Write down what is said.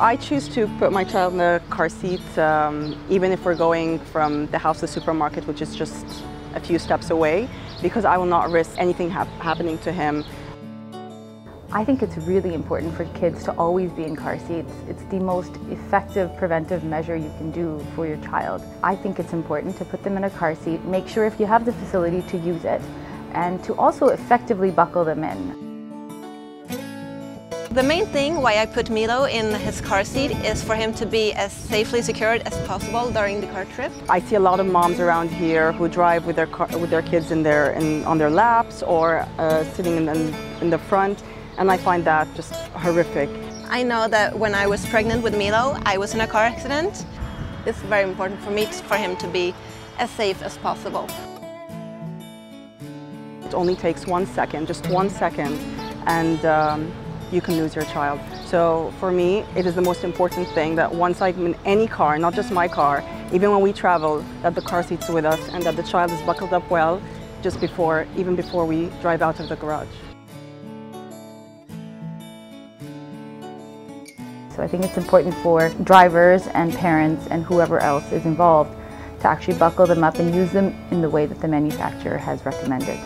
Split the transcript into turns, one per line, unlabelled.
I choose to put my child in the car seat, um, even if we're going from the house to the supermarket, which is just a few steps away, because I will not risk anything hap happening to him.
I think it's really important for kids to always be in car seats. It's the most effective preventive measure you can do for your child. I think it's important to put them in a car seat, make sure if you have the facility to use it, and to also effectively buckle them in.
The main thing why I put Milo in his car seat is for him to be as safely secured as possible during the car trip.
I see a lot of moms around here who drive with their car, with their kids in their in, on their laps or uh, sitting in, in the front, and I find that just horrific.
I know that when I was pregnant with Milo, I was in a car accident. It's very important for me to, for him to be as safe as possible.
It only takes one second, just one second, and um, you can lose your child. So for me, it is the most important thing that once I'm in any car, not just my car, even when we travel, that the car seat's with us and that the child is buckled up well just before, even before we drive out of the garage.
So I think it's important for drivers and parents and whoever else is involved to actually buckle them up and use them in the way that the manufacturer has recommended.